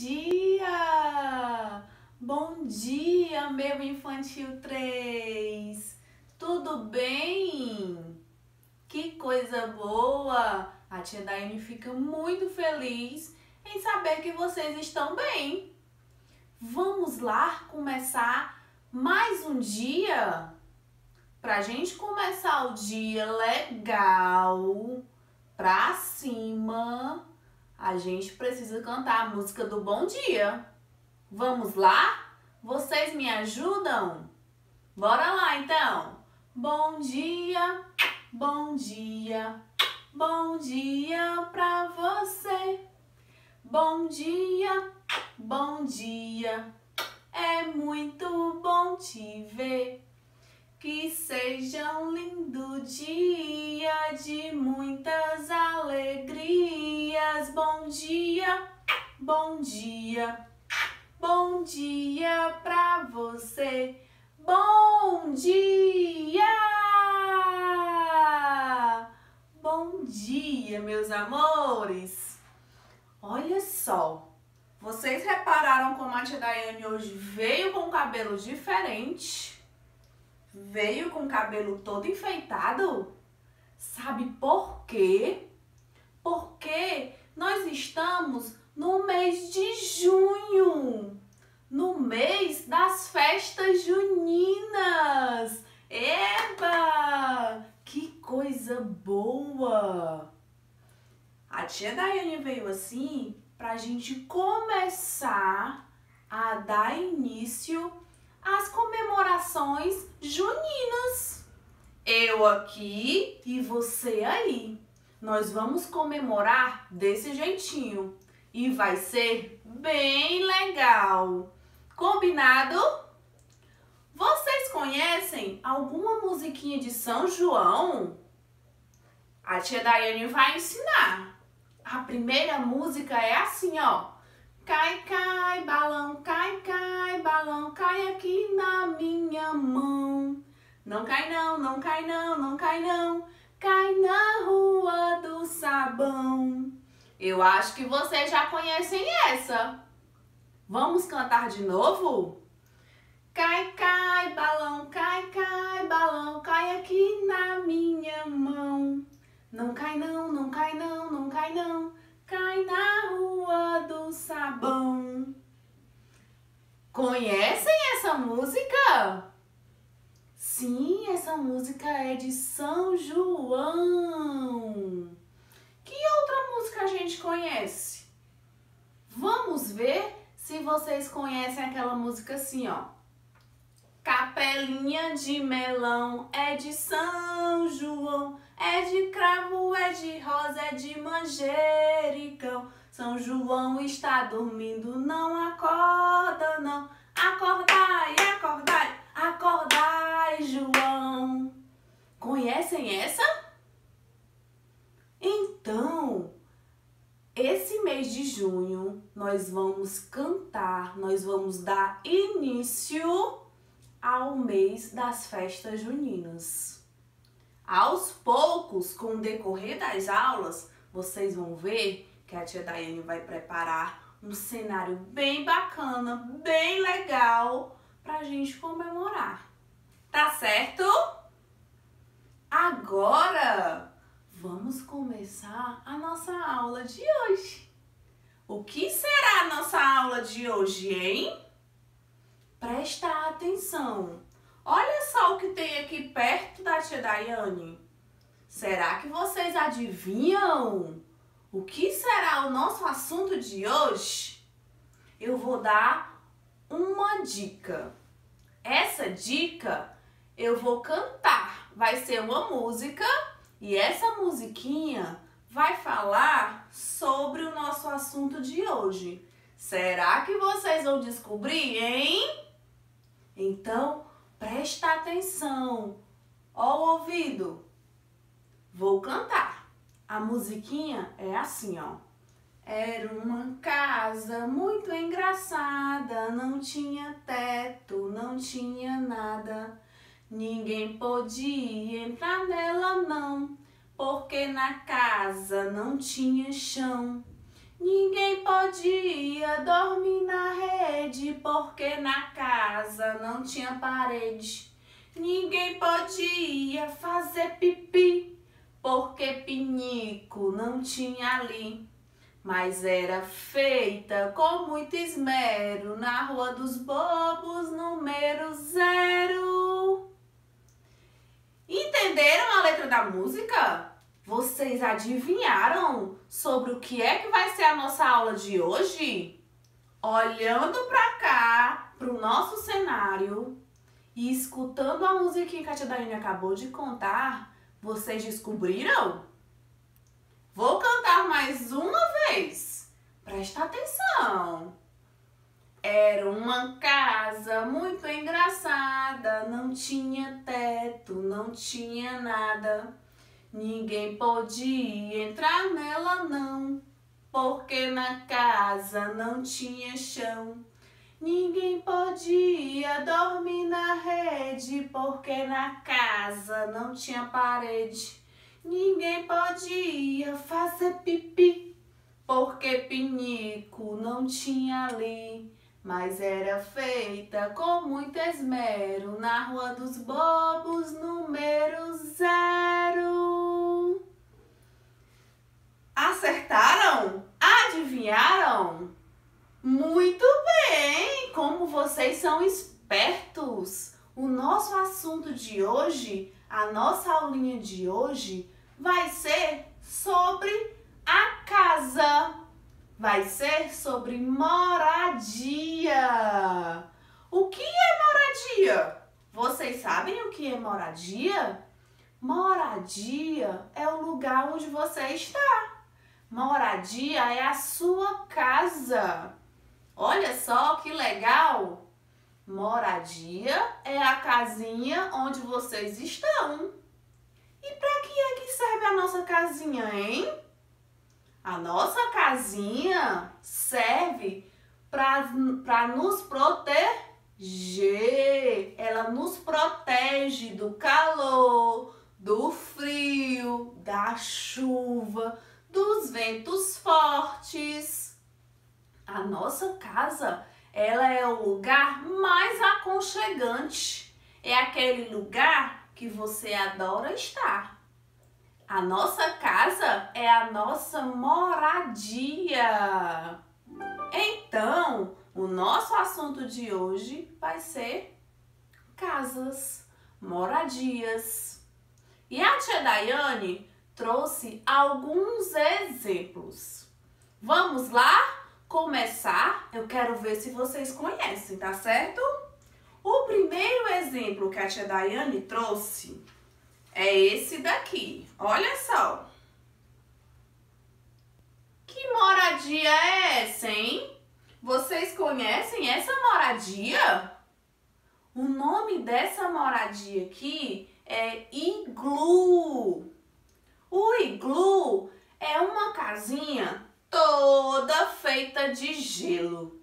dia! Bom dia, meu infantil 3! Tudo bem? Que coisa boa! A tia Daiane fica muito feliz em saber que vocês estão bem. Vamos lá começar mais um dia? Pra gente começar o dia legal, pra cima a gente precisa cantar a música do bom dia. Vamos lá? Vocês me ajudam? Bora lá então! Bom dia, bom dia, bom dia pra você. Bom dia, bom dia, é muito bom te ver. Que seja um lindo dia de muitas alegrias. Bom dia, bom dia, bom dia pra você. Bom dia! Bom dia, meus amores! Olha só, vocês repararam como a tia Daiane hoje veio com cabelo diferente? Veio com o cabelo todo enfeitado? Sabe por quê? Porque nós estamos no mês de junho, no mês das festas juninas. Eba! Que coisa boa! A tia Daiane veio assim para a gente começar a dar início as comemorações juninas. Eu aqui e você aí. Nós vamos comemorar desse jeitinho e vai ser bem legal. Combinado? Vocês conhecem alguma musiquinha de São João? A tia Daiane vai ensinar. A primeira música é assim, ó. Cai, cai, balão, cai, cai, balão, cai aqui na minha mão. Não cai não, não cai não, não cai não, cai na rua do sabão. Eu acho que vocês já conhecem essa. Vamos cantar de novo? Cai, cai, balão, cai, cai, balão, cai aqui na minha mão. Não cai não, não cai não, não cai não, cai na rua do sabão. Conhecem essa música? Sim, essa música é de São João. Que outra música a gente conhece? Vamos ver se vocês conhecem aquela música assim, ó. Capelinha de melão é de São João. É de cravo, é de rosa, é de manjericão. São João está dormindo, não acorda não. Acordai, acordai, acordai, João. Conhecem essa? Então, esse mês de junho nós vamos cantar, nós vamos dar início ao mês das festas juninas. Aos poucos, com o decorrer das aulas, vocês vão ver que a tia Daiane vai preparar um cenário bem bacana, bem legal pra gente comemorar. Tá certo? Agora, vamos começar a nossa aula de hoje. O que será a nossa aula de hoje, hein? Presta atenção. Olha só o que tem aqui perto da tia Daiane. Será que vocês adivinham? O que será o nosso assunto de hoje? Eu vou dar uma dica. Essa dica eu vou cantar. Vai ser uma música e essa musiquinha vai falar sobre o nosso assunto de hoje. Será que vocês vão descobrir, hein? Então, Presta atenção. Ó o ouvido. Vou cantar. A musiquinha é assim, ó. Era uma casa muito engraçada, não tinha teto, não tinha nada. Ninguém podia entrar nela não, porque na casa não tinha chão. Ninguém podia dormir na rede porque na casa não tinha parede. Ninguém podia fazer pipi porque pinico não tinha ali. Mas era feita com muito esmero na Rua dos Bobos, número zero. Entenderam a letra da música? Vocês adivinharam sobre o que é que vai ser a nossa aula de hoje? Olhando para cá, para o nosso cenário e escutando a musiquinha que a tia Daiane acabou de contar, vocês descobriram? Vou cantar mais uma vez. Presta atenção. Era uma casa muito engraçada, não tinha teto, não tinha nada. Ninguém podia entrar nela não, porque na casa não tinha chão. Ninguém podia dormir na rede, porque na casa não tinha parede. Ninguém podia fazer pipi, porque pinico não tinha ali. Mas era feita com muito esmero na Rua dos Bobos, número zero. Acertaram? Adivinharam? Muito bem! Como vocês são espertos! O nosso assunto de hoje, a nossa aulinha de hoje, vai ser sobre a casa vai ser sobre moradia. O que é moradia? Vocês sabem o que é moradia? Moradia é o lugar onde você está. Moradia é a sua casa. Olha só que legal! Moradia é a casinha onde vocês estão. E para que é que serve a nossa casinha, hein? A nossa casinha serve para nos proteger. Ela nos protege do calor, do frio, da chuva, dos ventos fortes. A nossa casa, ela é o lugar mais aconchegante. É aquele lugar que você adora estar. A nossa casa é a nossa moradia. Então, o nosso assunto de hoje vai ser casas, moradias. E a tia Daiane trouxe alguns exemplos. Vamos lá começar? Eu quero ver se vocês conhecem, tá certo? O primeiro exemplo que a tia Daiane trouxe é esse daqui. Olha só. Que moradia é essa, hein? Vocês conhecem essa moradia? O nome dessa moradia aqui é iglu. O iglu é uma casinha toda feita de gelo.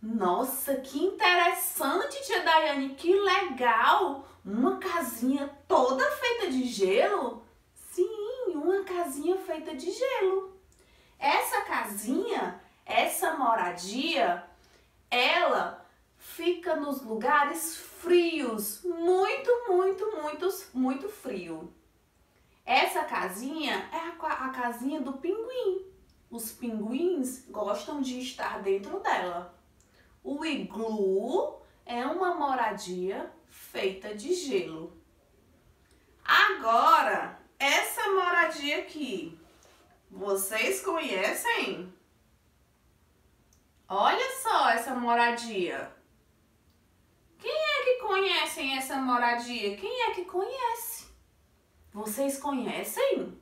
Nossa, que interessante, tia Daiane, que legal! Uma casinha toda feita de gelo? Sim, uma casinha feita de gelo. Essa casinha, essa moradia, ela fica nos lugares frios, muito, muito, muito, muito frio. Essa casinha é a, a casinha do pinguim. Os pinguins gostam de estar dentro dela. O iglu é uma moradia feita de gelo. Agora, essa moradia aqui, vocês conhecem? Olha só essa moradia. Quem é que conhecem essa moradia? Quem é que conhece? Vocês conhecem?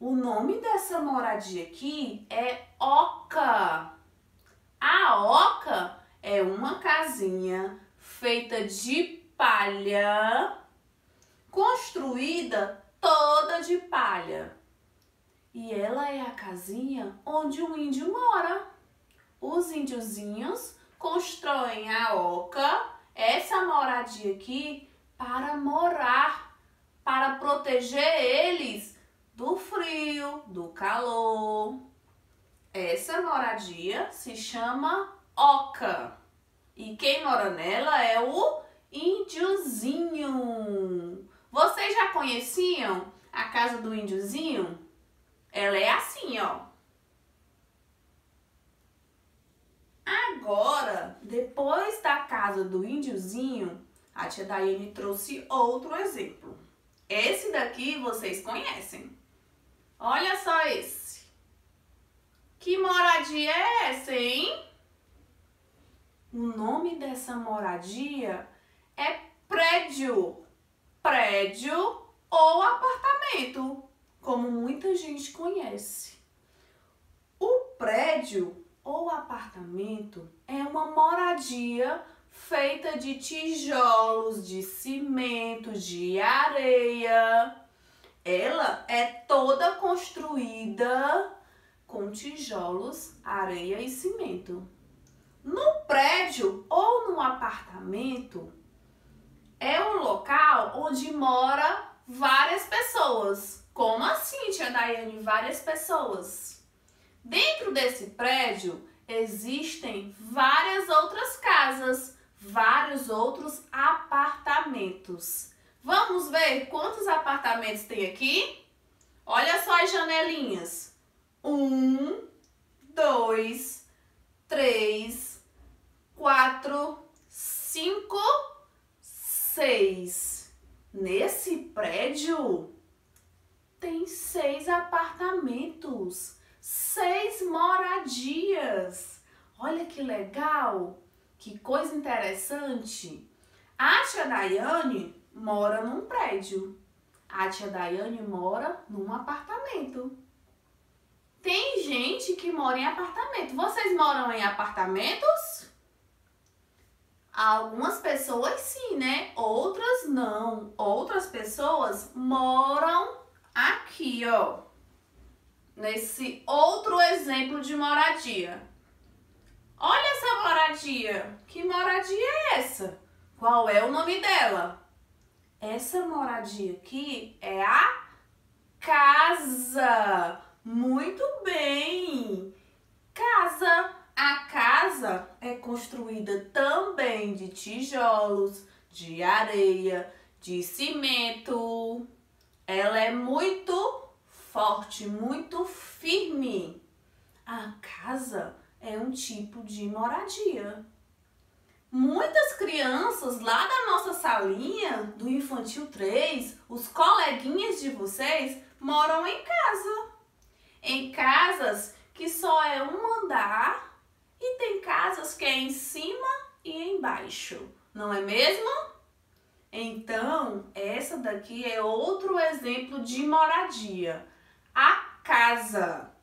O nome dessa moradia aqui é oca. A oca é uma casinha feita de palha, construída toda de palha. E ela é a casinha onde o índio mora. Os índiozinhos constroem a oca, essa moradia aqui, para morar, para proteger eles do frio, do calor. Essa moradia se chama oca. E quem mora nela é o índiozinho. Vocês já conheciam a casa do índiozinho? Ela é assim, ó. Agora, depois da casa do índiozinho, a tia Daiane trouxe outro exemplo. Esse daqui vocês conhecem. Olha só esse. Que moradia é essa, hein? O nome dessa moradia é prédio. Prédio ou apartamento, como muita gente conhece. O prédio ou apartamento é uma moradia feita de tijolos, de cimento, de areia. Ela é toda construída com tijolos, areia e cimento. No prédio ou no apartamento é um local onde mora várias pessoas. Como assim, tia Daiane? Várias pessoas. Dentro desse prédio existem várias vários outros apartamentos. Vamos ver quantos apartamentos tem aqui? Olha só as janelinhas. Um, dois, três, quatro, cinco, seis. Nesse prédio tem seis apartamentos seis moradias. Olha que legal, que coisa interessante. A tia Daiane mora num prédio. A tia Daiane mora num apartamento. Tem gente que mora em apartamento. Vocês moram em apartamentos? Algumas pessoas sim, né? Outras não. Outras pessoas moram aqui, ó nesse outro exemplo de moradia. Olha essa moradia. Que moradia é essa? Qual é o nome dela? Essa moradia aqui é a casa. Muito bem. Casa. A casa é construída também de tijolos, de areia, de cimento. Ela é muito forte, muito firme. A casa é um tipo de moradia. Muitas crianças lá da nossa salinha do infantil 3, os coleguinhas de vocês, moram em casa. Em casas que só é um andar e tem casas que é em cima e embaixo, não é mesmo? Então, essa daqui é outro exemplo de moradia a casa.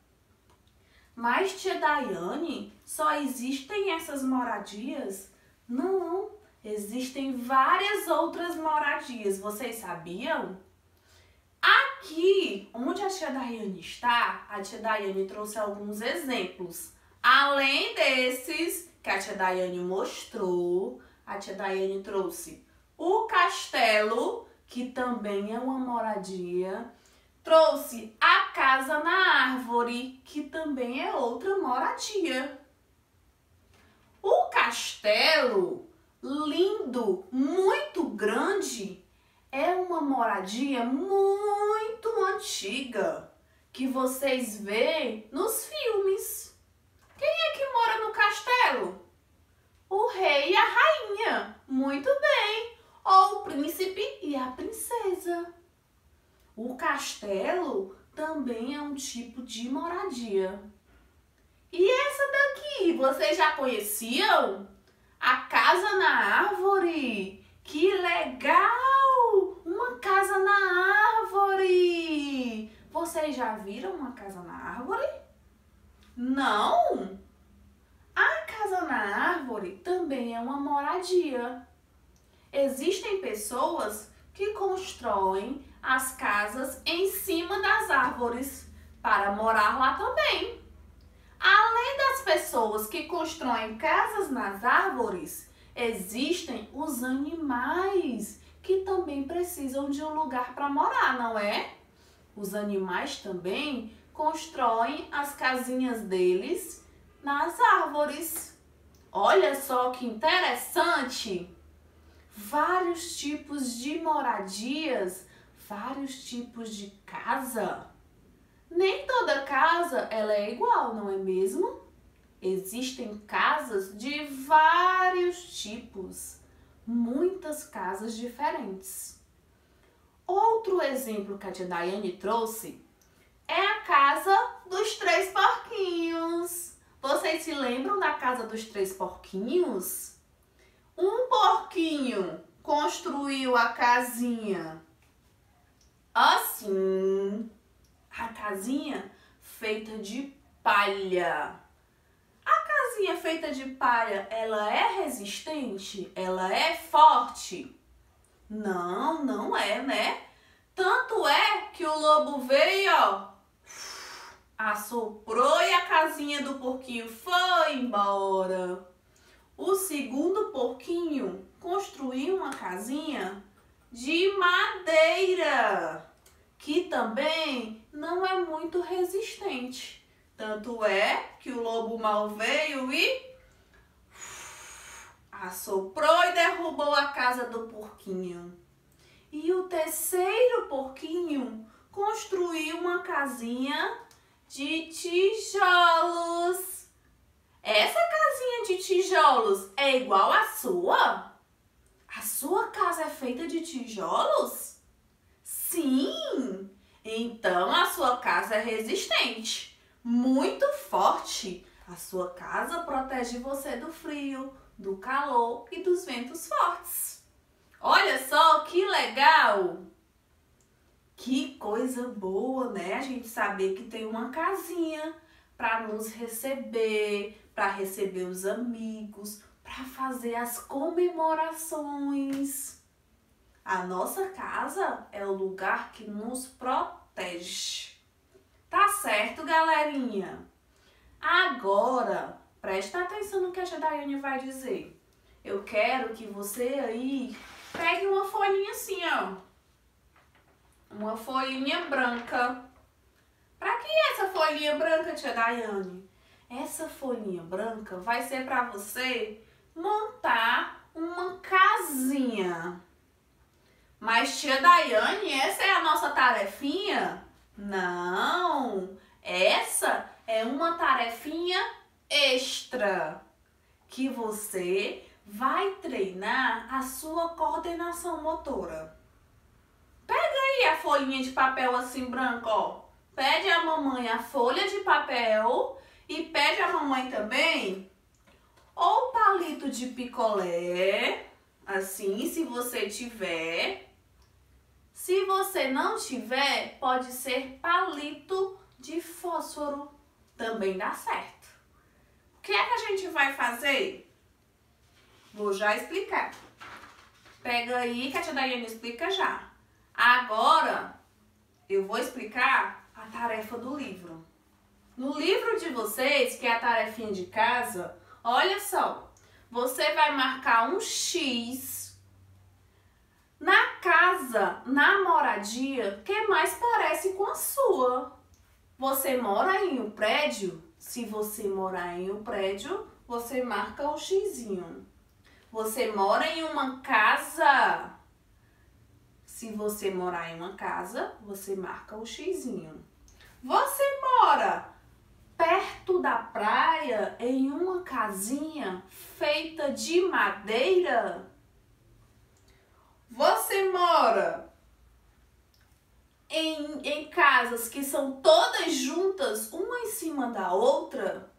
Mas, tia Daiane, só existem essas moradias? Não, existem várias outras moradias. Vocês sabiam? Aqui, onde a tia Daiane está, a tia Daiane trouxe alguns exemplos. Além desses que a tia Daiane mostrou, a tia Daiane trouxe o castelo, que também é uma moradia Trouxe a casa na árvore, que também é outra moradia. O castelo, lindo, muito grande, é uma moradia muito antiga que vocês veem nos filmes. Quem é que mora no castelo? O rei e a rainha. Muito bem. Ou o príncipe e a princesa. O castelo também é um tipo de moradia. E essa daqui, vocês já conheciam? A casa na árvore. Que legal! Uma casa na árvore. Vocês já viram uma casa na árvore? Não? A casa na árvore também é uma moradia. Existem pessoas que constroem as casas em cima das árvores para morar lá também. Além das pessoas que constroem casas nas árvores, existem os animais que também precisam de um lugar para morar, não é? Os animais também constroem as casinhas deles nas árvores. Olha só que interessante! Vários tipos de moradias, vários tipos de casa. Nem toda casa ela é igual, não é mesmo? Existem casas de vários tipos, muitas casas diferentes. Outro exemplo que a tia Daiane trouxe é a casa dos três porquinhos. Vocês se lembram da casa dos três porquinhos? Um porquinho construiu a casinha assim. A casinha feita de palha. A casinha feita de palha, ela é resistente? Ela é forte? Não, não é, né? Tanto é que o lobo veio, ó, assoprou e a casinha do porquinho foi embora. O segundo porquinho construiu uma casinha de madeira, que também não é muito resistente. Tanto é que o lobo mal veio e assoprou e derrubou a casa do porquinho. E o terceiro porquinho construiu uma casinha de tijolos. Essa casinha de tijolos é igual à sua? Casa é feita de tijolos? Sim! Então a sua casa é resistente, muito forte. A sua casa protege você do frio, do calor e dos ventos fortes. Olha só que legal! Que coisa boa, né? A gente saber que tem uma casinha para nos receber, para receber os amigos, para fazer as comemorações. A nossa casa é o lugar que nos protege. Tá certo, galerinha? Agora, presta atenção no que a Daiane vai dizer. Eu quero que você aí pegue uma folhinha assim, ó uma folhinha branca. Para que essa folhinha branca, tia Daiane? Essa folhinha branca vai ser para você montar uma casinha. Mas, tia Daiane, essa é a nossa tarefinha? Não, essa é uma tarefinha extra que você vai treinar a sua coordenação motora a folhinha de papel assim branco, ó. Pede a mamãe a folha de papel e pede a mamãe também ou palito de picolé, assim, se você tiver. Se você não tiver, pode ser palito de fósforo, também dá certo. O que é que a gente vai fazer? Vou já explicar. Pega aí que a tia Daiane explica já. Agora eu vou explicar a tarefa do livro. No livro de vocês, que é a tarefinha de casa, olha só, você vai marcar um X na casa, na moradia, que mais parece com a sua. Você mora em um prédio? Se você morar em um prédio, você marca o xizinho. Você mora em uma casa? Se você morar em uma casa, você marca o xizinho. Você mora perto da praia em uma casinha feita de madeira? Você mora em, em casas que são todas juntas, uma em cima da outra?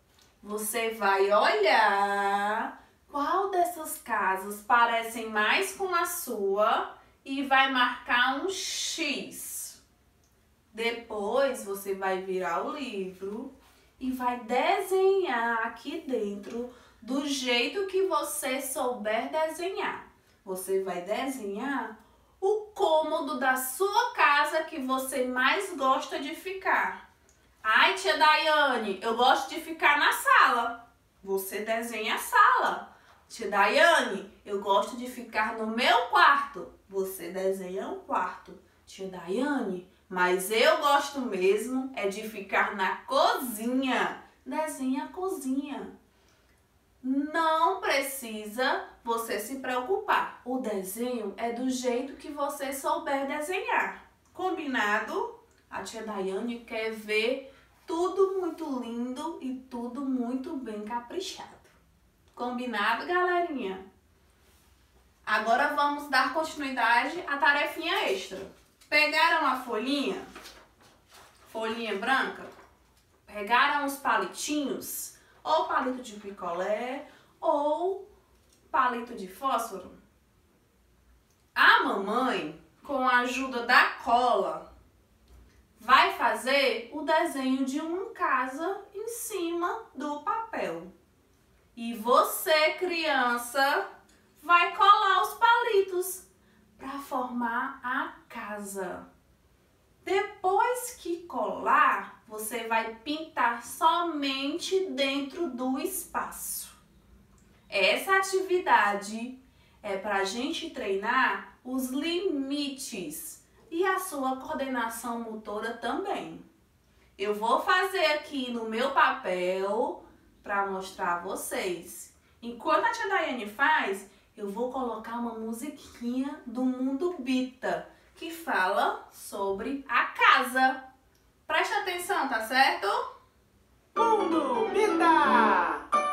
Você vai olhar qual dessas casas parecem mais com a sua e vai marcar um X. Depois você vai virar o livro e vai desenhar aqui dentro do jeito que você souber desenhar. Você vai desenhar o cômodo da sua casa que você mais gosta de ficar. Ai, tia Daiane, eu gosto de ficar na sala. Você desenha a sala. Tia Daiane, eu gosto de ficar no meu quarto. Você desenha um quarto. Tia Daiane, Mas eu gosto mesmo é de ficar na cozinha. Desenha a cozinha. Não precisa você se preocupar. O desenho é do jeito que você souber desenhar. Combinado? A tia Daiane quer ver tudo muito lindo e tudo muito bem caprichado. Combinado, galerinha? Agora vamos dar continuidade à tarefinha extra. Pegaram a folhinha, folhinha branca, pegaram os palitinhos, ou palito de picolé, ou palito de fósforo. A mamãe, com a ajuda da cola, vai fazer o desenho de uma casa em cima do papel. E você, criança, vai colar os palitos para formar a casa. Depois que colar, você vai pintar somente dentro do espaço. Essa atividade é para a gente treinar os limites e a sua coordenação motora também. Eu vou fazer aqui no meu papel para mostrar a vocês. Enquanto a tia Daiane faz, eu vou colocar uma musiquinha do Mundo Bita, que fala sobre a casa. Preste atenção, tá certo? Mundo Bita!